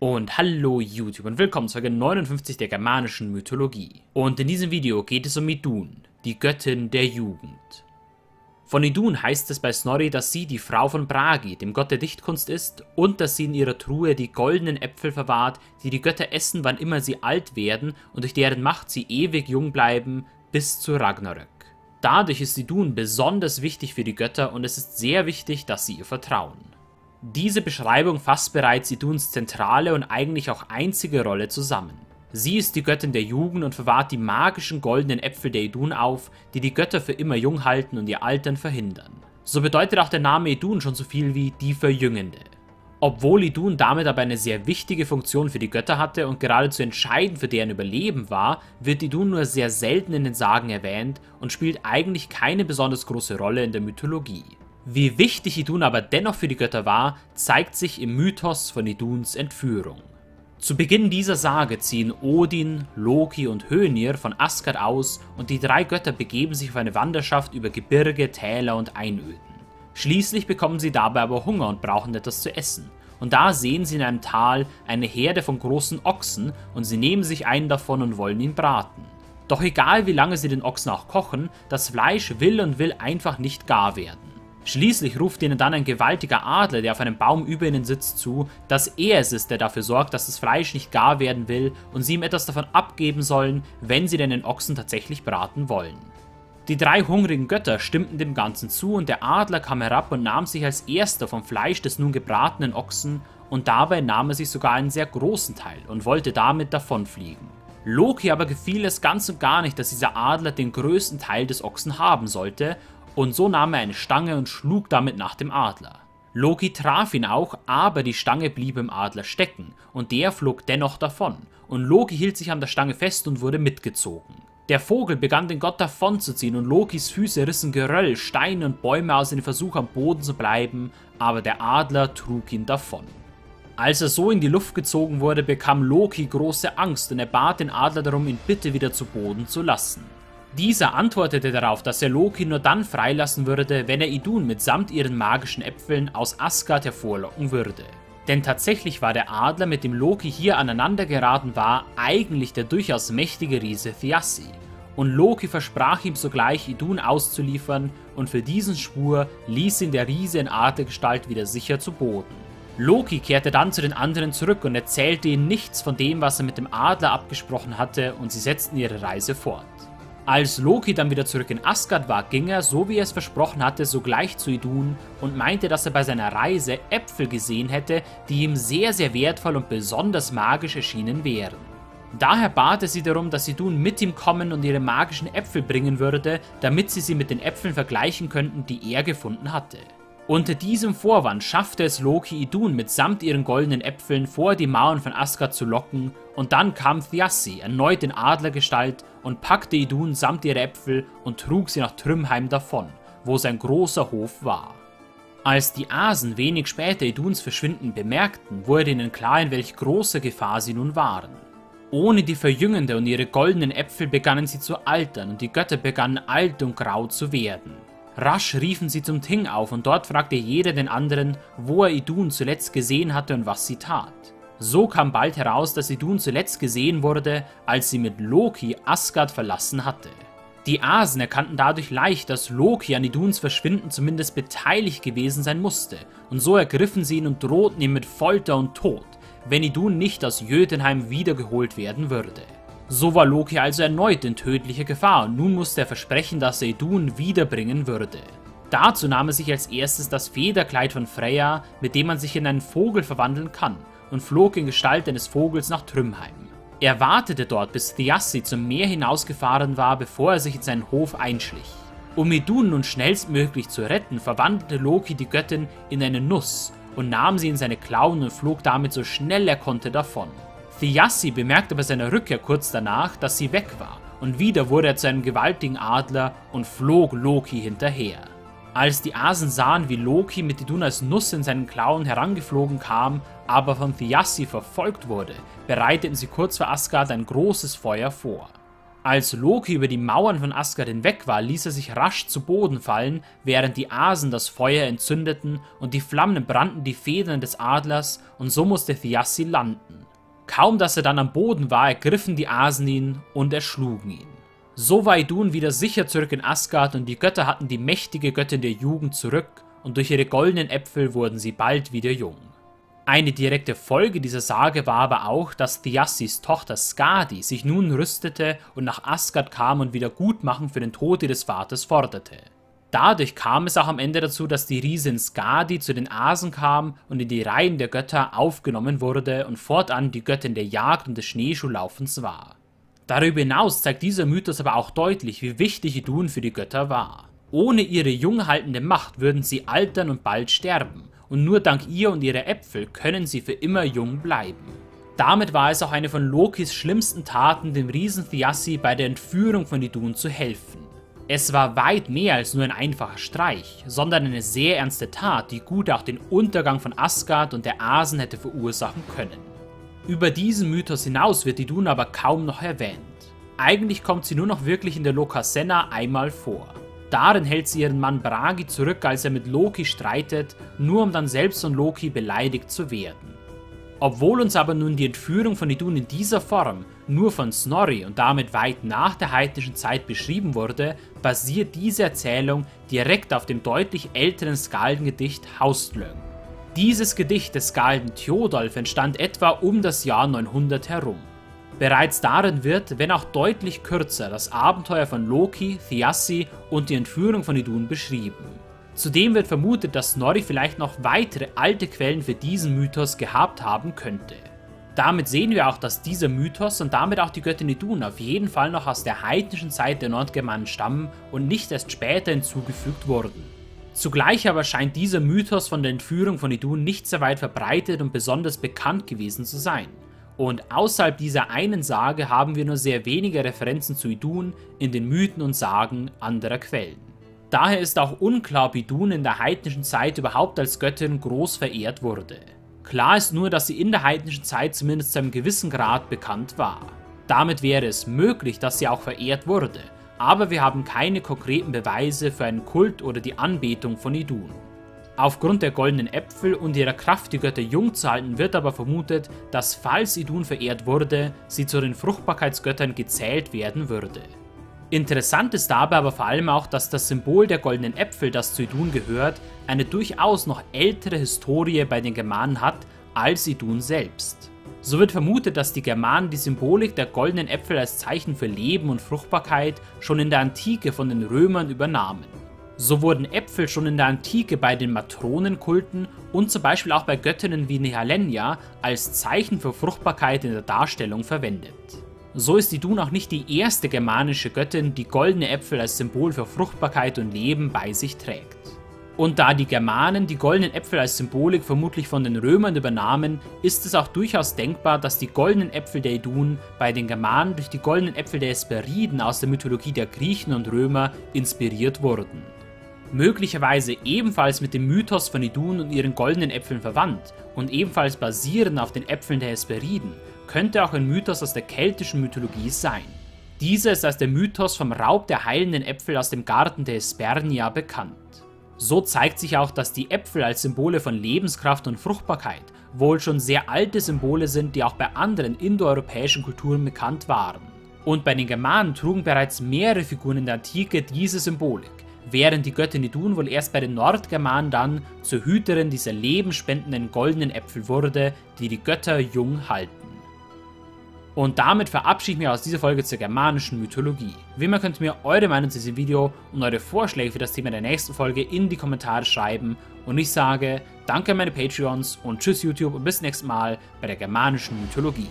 Und hallo YouTube und willkommen zu Folge 59 der germanischen Mythologie. Und in diesem Video geht es um Idun, die Göttin der Jugend. Von Idun heißt es bei Snorri, dass sie die Frau von Bragi, dem Gott der Dichtkunst ist, und dass sie in ihrer Truhe die goldenen Äpfel verwahrt, die die Götter essen, wann immer sie alt werden und durch deren Macht sie ewig jung bleiben, bis zu Ragnarök. Dadurch ist Idun besonders wichtig für die Götter und es ist sehr wichtig, dass sie ihr vertrauen. Diese Beschreibung fasst bereits Iduns zentrale und eigentlich auch einzige Rolle zusammen. Sie ist die Göttin der Jugend und verwahrt die magischen goldenen Äpfel der Idun auf, die die Götter für immer jung halten und ihr Altern verhindern. So bedeutet auch der Name Idun schon so viel wie die Verjüngende. Obwohl Idun damit aber eine sehr wichtige Funktion für die Götter hatte und geradezu entscheidend für deren Überleben war, wird Idun nur sehr selten in den Sagen erwähnt und spielt eigentlich keine besonders große Rolle in der Mythologie. Wie wichtig Idun aber dennoch für die Götter war, zeigt sich im Mythos von Iduns Entführung. Zu Beginn dieser Sage ziehen Odin, Loki und Hönir von Asgard aus und die drei Götter begeben sich auf eine Wanderschaft über Gebirge, Täler und Einöden. Schließlich bekommen sie dabei aber Hunger und brauchen etwas zu essen. Und da sehen sie in einem Tal eine Herde von großen Ochsen und sie nehmen sich einen davon und wollen ihn braten. Doch egal wie lange sie den Ochsen auch kochen, das Fleisch will und will einfach nicht gar werden. Schließlich ruft ihnen dann ein gewaltiger Adler, der auf einem Baum über ihnen sitzt, zu, dass er es ist, der dafür sorgt, dass das Fleisch nicht gar werden will und sie ihm etwas davon abgeben sollen, wenn sie denn den Ochsen tatsächlich braten wollen. Die drei hungrigen Götter stimmten dem Ganzen zu und der Adler kam herab und nahm sich als erster vom Fleisch des nun gebratenen Ochsen und dabei nahm er sich sogar einen sehr großen Teil und wollte damit davonfliegen. Loki aber gefiel es ganz und gar nicht, dass dieser Adler den größten Teil des Ochsen haben sollte und so nahm er eine Stange und schlug damit nach dem Adler. Loki traf ihn auch, aber die Stange blieb im Adler stecken und der flog dennoch davon und Loki hielt sich an der Stange fest und wurde mitgezogen. Der Vogel begann den Gott davonzuziehen und Lokis Füße rissen Geröll, Steine und Bäume aus in den Versuch am Boden zu bleiben, aber der Adler trug ihn davon. Als er so in die Luft gezogen wurde, bekam Loki große Angst und er bat den Adler darum, ihn bitte wieder zu Boden zu lassen. Dieser antwortete darauf, dass er Loki nur dann freilassen würde, wenn er Idun mitsamt ihren magischen Äpfeln aus Asgard hervorlocken würde. Denn tatsächlich war der Adler, mit dem Loki hier aneinander geraten war, eigentlich der durchaus mächtige Riese Thiassi. Und Loki versprach ihm sogleich, Idun auszuliefern, und für diesen Spur ließ ihn der Riese in Artegestalt wieder sicher zu Boden. Loki kehrte dann zu den anderen zurück und erzählte ihnen nichts von dem, was er mit dem Adler abgesprochen hatte, und sie setzten ihre Reise fort. Als Loki dann wieder zurück in Asgard war, ging er, so wie er es versprochen hatte, sogleich zu Idun und meinte, dass er bei seiner Reise Äpfel gesehen hätte, die ihm sehr, sehr wertvoll und besonders magisch erschienen wären. Daher bat er sie darum, dass Idun mit ihm kommen und ihre magischen Äpfel bringen würde, damit sie sie mit den Äpfeln vergleichen könnten, die er gefunden hatte. Unter diesem Vorwand schaffte es Loki Idun mitsamt ihren goldenen Äpfeln vor die Mauern von Asgard zu locken und dann kam Thiassi erneut in Adlergestalt und packte Idun samt ihrer Äpfel und trug sie nach Trümheim davon, wo sein großer Hof war. Als die Asen wenig später Iduns Verschwinden bemerkten, wurde ihnen klar, in welch großer Gefahr sie nun waren. Ohne die Verjüngende und ihre goldenen Äpfel begannen sie zu altern und die Götter begannen alt und grau zu werden. Rasch riefen sie zum Ting auf und dort fragte jeder den anderen, wo er Idun zuletzt gesehen hatte und was sie tat. So kam bald heraus, dass Idun zuletzt gesehen wurde, als sie mit Loki Asgard verlassen hatte. Die Asen erkannten dadurch leicht, dass Loki an Iduns Verschwinden zumindest beteiligt gewesen sein musste, und so ergriffen sie ihn und drohten ihm mit Folter und Tod, wenn Idun nicht aus Jötunheim wiedergeholt werden würde. So war Loki also erneut in tödlicher Gefahr und nun musste er versprechen, dass er Idun wiederbringen würde. Dazu nahm er sich als erstes das Federkleid von Freya, mit dem man sich in einen Vogel verwandeln kann, und flog in Gestalt eines Vogels nach Trümheim. Er wartete dort, bis Thiassi zum Meer hinausgefahren war, bevor er sich in seinen Hof einschlich. Um Idun nun schnellstmöglich zu retten, verwandelte Loki die Göttin in eine Nuss und nahm sie in seine Klauen und flog damit so schnell er konnte davon. Thiassi bemerkte bei seiner Rückkehr kurz danach, dass sie weg war, und wieder wurde er zu einem gewaltigen Adler und flog Loki hinterher. Als die Asen sahen, wie Loki mit Idun als Nuss in seinen Klauen herangeflogen kam, aber von Thiassi verfolgt wurde, bereiteten sie kurz vor Asgard ein großes Feuer vor. Als Loki über die Mauern von Asgard hinweg war, ließ er sich rasch zu Boden fallen, während die Asen das Feuer entzündeten und die Flammen brannten die Federn des Adlers und so musste Thiassi landen. Kaum dass er dann am Boden war, ergriffen die Asen ihn und erschlugen ihn. So war Idun wieder sicher zurück in Asgard und die Götter hatten die mächtige Göttin der Jugend zurück und durch ihre goldenen Äpfel wurden sie bald wieder jung. Eine direkte Folge dieser Sage war aber auch, dass Thiassis Tochter Skadi sich nun rüstete und nach Asgard kam und Wiedergutmachen für den Tod ihres Vaters forderte. Dadurch kam es auch am Ende dazu, dass die Riesin Skadi zu den Asen kam und in die Reihen der Götter aufgenommen wurde und fortan die Göttin der Jagd und des Schneeschuhlaufens war. Darüber hinaus zeigt dieser Mythos aber auch deutlich, wie wichtig Idun für die Götter war. Ohne ihre junghaltende Macht würden sie altern und bald sterben, und nur dank ihr und ihrer Äpfel können sie für immer jung bleiben. Damit war es auch eine von Lokis schlimmsten Taten, dem Riesen Thiassi bei der Entführung von Idun zu helfen. Es war weit mehr als nur ein einfacher Streich, sondern eine sehr ernste Tat, die gut auch den Untergang von Asgard und der Asen hätte verursachen können. Über diesen Mythos hinaus wird Idun aber kaum noch erwähnt. Eigentlich kommt sie nur noch wirklich in der Lokasenna einmal vor. Darin hält sie ihren Mann Bragi zurück, als er mit Loki streitet, nur um dann selbst von Loki beleidigt zu werden. Obwohl uns aber nun die Entführung von Idun in dieser Form nur von Snorri und damit weit nach der heidnischen Zeit beschrieben wurde, basiert diese Erzählung direkt auf dem deutlich älteren Skaldengedicht Haustlöng. Dieses Gedicht des Skalden Theodolf entstand etwa um das Jahr 900 herum. Bereits darin wird, wenn auch deutlich kürzer, das Abenteuer von Loki, Thiassi und die Entführung von Idun beschrieben. Zudem wird vermutet, dass Snorri vielleicht noch weitere alte Quellen für diesen Mythos gehabt haben könnte. Damit sehen wir auch, dass dieser Mythos und damit auch die Göttin Idun auf jeden Fall noch aus der heidnischen Zeit der Nordgermanen stammen und nicht erst später hinzugefügt wurden. Zugleich aber scheint dieser Mythos von der Entführung von Idun nicht sehr weit verbreitet und besonders bekannt gewesen zu sein. Und außerhalb dieser einen Sage haben wir nur sehr wenige Referenzen zu Idun in den Mythen und Sagen anderer Quellen. Daher ist auch unklar, ob Idun in der heidnischen Zeit überhaupt als Göttin groß verehrt wurde. Klar ist nur, dass sie in der heidnischen Zeit zumindest zu einem gewissen Grad bekannt war. Damit wäre es möglich, dass sie auch verehrt wurde, aber wir haben keine konkreten Beweise für einen Kult oder die Anbetung von Idun. Aufgrund der goldenen Äpfel und ihrer Kraft, die Götter jung zu halten, wird aber vermutet, dass falls Idun verehrt wurde, sie zu den Fruchtbarkeitsgöttern gezählt werden würde. Interessant ist dabei aber vor allem auch, dass das Symbol der goldenen Äpfel, das zu Idun gehört, eine durchaus noch ältere Historie bei den Germanen hat als Idun selbst. So wird vermutet, dass die Germanen die Symbolik der goldenen Äpfel als Zeichen für Leben und Fruchtbarkeit schon in der Antike von den Römern übernahmen. So wurden Äpfel schon in der Antike bei den Matronenkulten und zum Beispiel auch bei Göttinnen wie Nehalennia als Zeichen für Fruchtbarkeit in der Darstellung verwendet. So ist Idun auch nicht die erste germanische Göttin, die goldene Äpfel als Symbol für Fruchtbarkeit und Leben bei sich trägt. Und da die Germanen die goldenen Äpfel als Symbolik vermutlich von den Römern übernahmen, ist es auch durchaus denkbar, dass die goldenen Äpfel der Idun bei den Germanen durch die goldenen Äpfel der Hesperiden aus der Mythologie der Griechen und Römer inspiriert wurden möglicherweise ebenfalls mit dem Mythos von Idun und ihren goldenen Äpfeln verwandt und ebenfalls basierend auf den Äpfeln der Hesperiden, könnte auch ein Mythos aus der keltischen Mythologie sein. Dieser ist als der Mythos vom Raub der heilenden Äpfel aus dem Garten der Hespernia bekannt. So zeigt sich auch, dass die Äpfel als Symbole von Lebenskraft und Fruchtbarkeit wohl schon sehr alte Symbole sind, die auch bei anderen indoeuropäischen Kulturen bekannt waren. Und bei den Germanen trugen bereits mehrere Figuren in der Antike diese Symbolik, während die Göttin Idun wohl erst bei den Nordgermanen dann zur Hüterin dieser lebenspendenden goldenen Äpfel wurde, die die Götter jung halten. Und damit verabschiede ich mich aus dieser Folge zur germanischen Mythologie. Wie immer könnt ihr mir eure Meinung zu diesem Video und eure Vorschläge für das Thema der nächsten Folge in die Kommentare schreiben. Und ich sage danke an meine Patreons und tschüss YouTube und bis nächstes Mal bei der germanischen Mythologie.